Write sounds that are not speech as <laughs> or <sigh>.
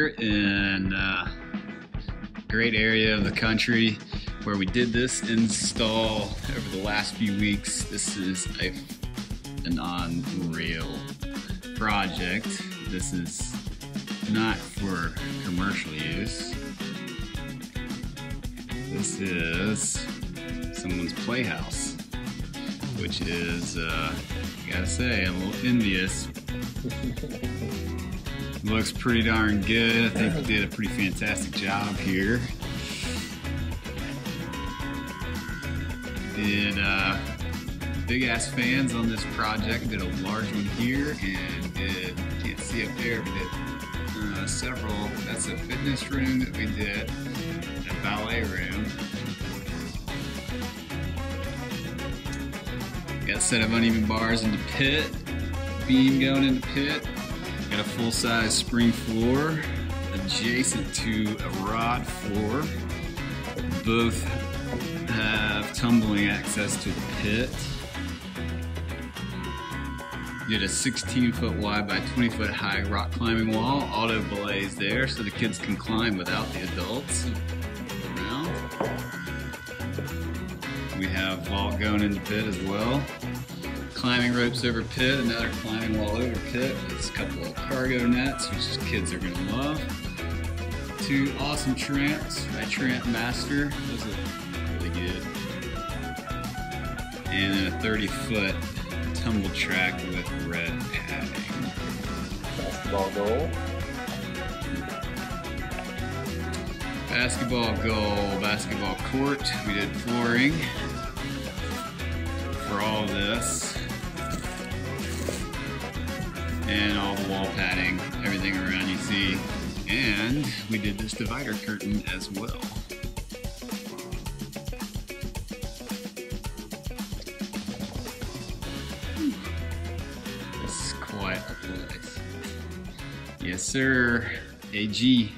here in a great area of the country where we did this install over the last few weeks. This is a, an unreal project. This is not for commercial use. This is someone's playhouse, which is, uh, gotta say, I'm a little envious. <laughs> Looks pretty darn good. I think we did a pretty fantastic job here. Did uh, big ass fans on this project. Did a large one here and did, can't see up there, but did uh, several. That's a fitness room that we did, a ballet room. Got a set of uneven bars in the pit, beam going in the pit. Got a full-size spring floor adjacent to a rod floor. Both have tumbling access to the pit. Did a 16 foot wide by 20 foot high rock climbing wall, auto belays there so the kids can climb without the adults around. We have vault going in the pit as well. Climbing ropes over pit, another climbing wall over pit. It's a couple of cargo nets, which kids are gonna love. Two awesome tramps by Tramp Master. Those look really good. And then a 30 foot tumble track with red padding. Basketball goal. Basketball goal, basketball court. We did flooring for all this. And all the wall padding, everything around you see. And we did this divider curtain as well. This is quite a place. Yes, sir. AG.